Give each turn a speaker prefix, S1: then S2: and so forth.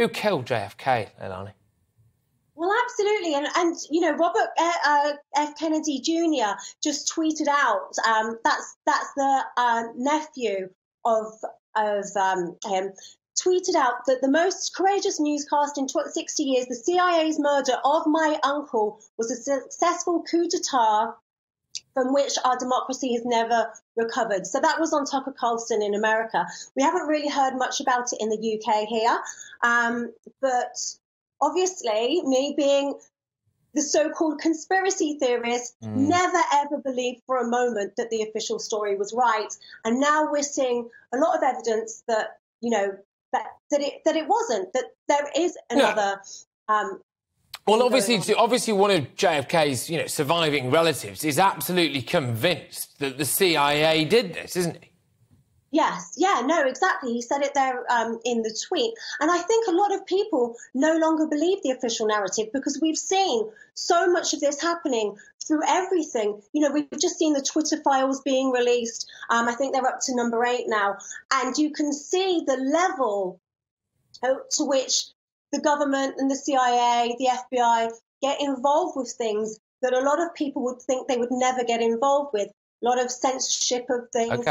S1: Who killed JFK, Leilani?
S2: Well, absolutely, and and you know Robert uh, uh F. Kennedy Jr. just tweeted out um, that's that's the uh, nephew of of um, him tweeted out that the most courageous newscast in 60 years, the CIA's murder of my uncle, was a successful coup d'etat from which our democracy has never recovered. So that was on Tucker Carlson in America. We haven't really heard much about it in the UK here, um, but obviously, me being the so-called conspiracy theorists mm. never ever believed for a moment that the official story was right and now we're seeing a lot of evidence that you know that that it that it wasn't that there is another um,
S1: well, obviously, obviously, one of JFK's you know surviving relatives is absolutely convinced that the CIA did this, isn't he?
S2: Yes, yeah, no, exactly. He said it there um, in the tweet. And I think a lot of people no longer believe the official narrative because we've seen so much of this happening through everything. You know, we've just seen the Twitter files being released. Um, I think they're up to number eight now. And you can see the level to which the government and the CIA, the FBI get involved with things that a lot of people would think they would never get involved with. A lot of censorship of things. Okay.